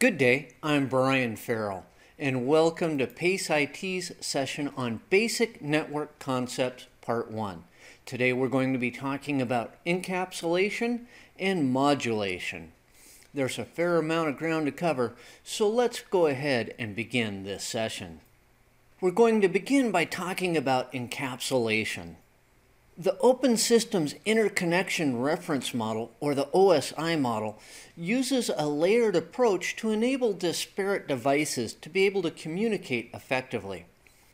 Good day, I'm Brian Ferrill, and welcome to PACE IT's session on Basic Network Concepts Part 1. Today we're going to be talking about encapsulation and modulation. There's a fair amount of ground to cover, so let's go ahead and begin this session. We're going to begin by talking about encapsulation. The Open Systems Interconnection Reference Model, or the OSI model, uses a layered approach to enable disparate devices to be able to communicate effectively.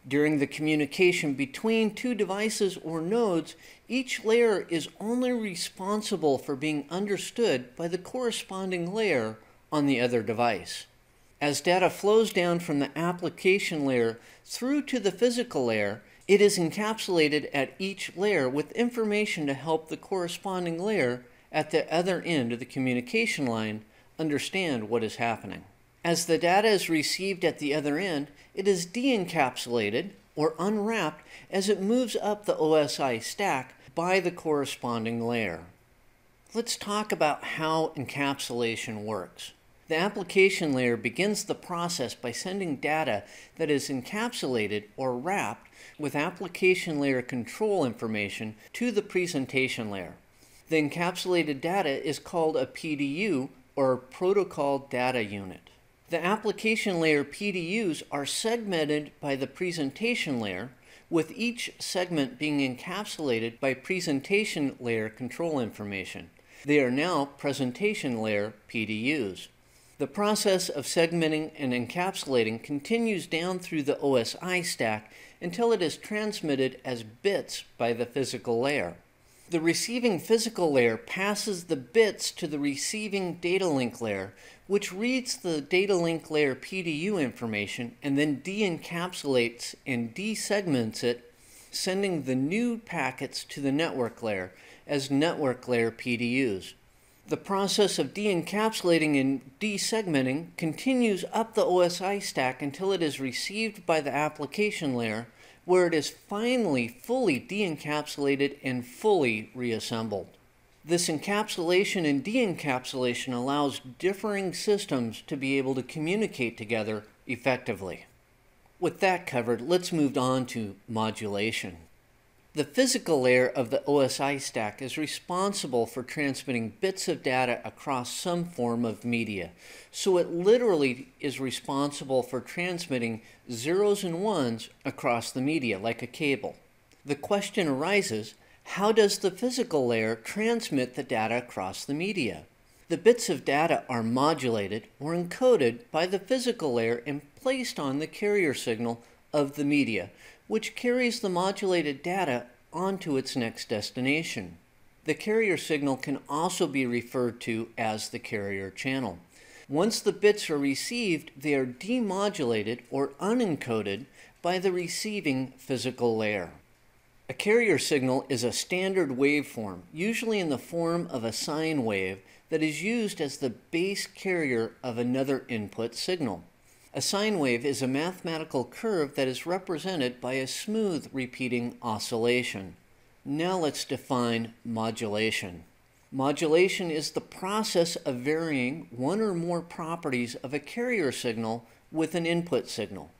During the communication between two devices or nodes, each layer is only responsible for being understood by the corresponding layer on the other device. As data flows down from the application layer through to the physical layer, it is encapsulated at each layer with information to help the corresponding layer at the other end of the communication line understand what is happening. As the data is received at the other end, it is de-encapsulated or unwrapped as it moves up the OSI stack by the corresponding layer. Let's talk about how encapsulation works. The application layer begins the process by sending data that is encapsulated or wrapped with application layer control information to the presentation layer. The encapsulated data is called a PDU or Protocol Data Unit. The application layer PDUs are segmented by the presentation layer, with each segment being encapsulated by presentation layer control information. They are now presentation layer PDUs. The process of segmenting and encapsulating continues down through the OSI stack until it is transmitted as bits by the physical layer. The receiving physical layer passes the bits to the receiving data link layer, which reads the data link layer PDU information and then de-encapsulates and desegments it, sending the new packets to the network layer as network layer PDUs. The process of de-encapsulating and desegmenting continues up the OSI stack until it is received by the application layer, where it is finally fully de-encapsulated and fully reassembled. This encapsulation and de-encapsulation allows differing systems to be able to communicate together effectively. With that covered, let's move on to modulation. The physical layer of the OSI stack is responsible for transmitting bits of data across some form of media. So it literally is responsible for transmitting zeros and ones across the media, like a cable. The question arises, how does the physical layer transmit the data across the media? The bits of data are modulated or encoded by the physical layer and placed on the carrier signal of the media, which carries the modulated data onto its next destination. The carrier signal can also be referred to as the carrier channel. Once the bits are received, they are demodulated or unencoded by the receiving physical layer. A carrier signal is a standard waveform, usually in the form of a sine wave, that is used as the base carrier of another input signal. A sine wave is a mathematical curve that is represented by a smooth repeating oscillation. Now let's define modulation. Modulation is the process of varying one or more properties of a carrier signal with an input signal,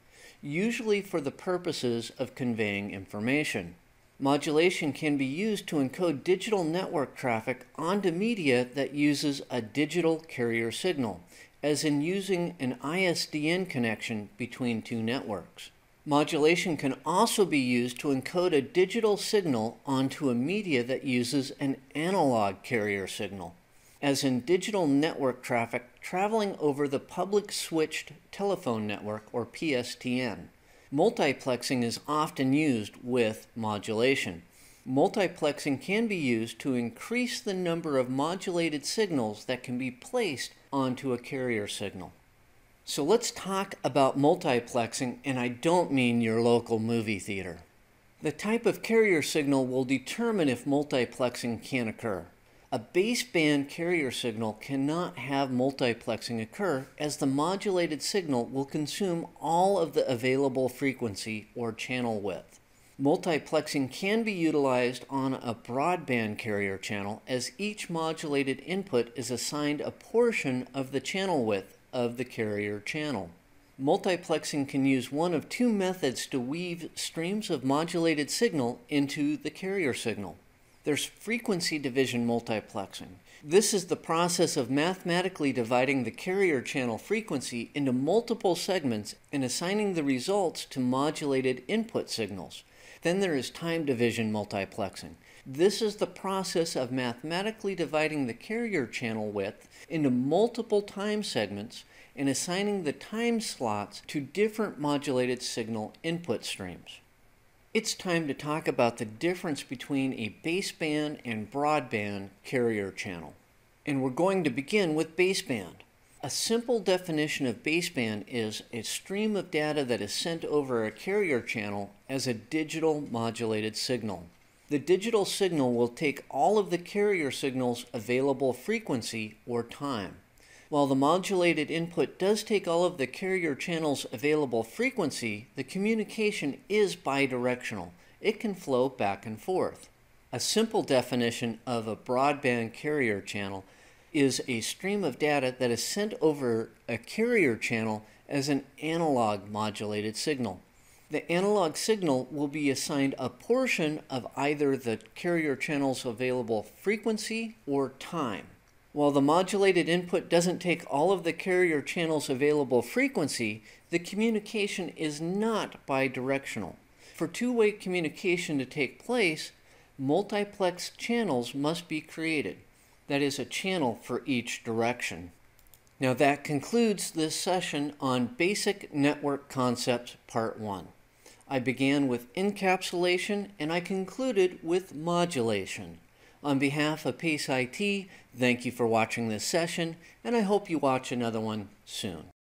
usually for the purposes of conveying information. Modulation can be used to encode digital network traffic onto media that uses a digital carrier signal, as in using an ISDN connection between two networks. Modulation can also be used to encode a digital signal onto a media that uses an analog carrier signal, as in digital network traffic traveling over the public switched telephone network or PSTN. Multiplexing is often used with modulation. Multiplexing can be used to increase the number of modulated signals that can be placed onto a carrier signal. So let's talk about multiplexing, and I don't mean your local movie theater. The type of carrier signal will determine if multiplexing can occur. A baseband carrier signal cannot have multiplexing occur as the modulated signal will consume all of the available frequency or channel width. Multiplexing can be utilized on a broadband carrier channel as each modulated input is assigned a portion of the channel width of the carrier channel. Multiplexing can use one of two methods to weave streams of modulated signal into the carrier signal. There's frequency division multiplexing. This is the process of mathematically dividing the carrier channel frequency into multiple segments and assigning the results to modulated input signals. Then there is time division multiplexing. This is the process of mathematically dividing the carrier channel width into multiple time segments and assigning the time slots to different modulated signal input streams. It's time to talk about the difference between a baseband and broadband carrier channel. And we're going to begin with baseband. A simple definition of baseband is a stream of data that is sent over a carrier channel as a digital modulated signal. The digital signal will take all of the carrier signal's available frequency or time. While the modulated input does take all of the carrier channel's available frequency, the communication is bidirectional. It can flow back and forth. A simple definition of a broadband carrier channel is a stream of data that is sent over a carrier channel as an analog modulated signal. The analog signal will be assigned a portion of either the carrier channel's available frequency or time. While the modulated input doesn't take all of the carrier channel's available frequency, the communication is not bidirectional. For two-way communication to take place, multiplex channels must be created. That is a channel for each direction. Now that concludes this session on Basic Network Concepts Part 1. I began with encapsulation and I concluded with modulation. On behalf of PACE IT, thank you for watching this session, and I hope you watch another one soon.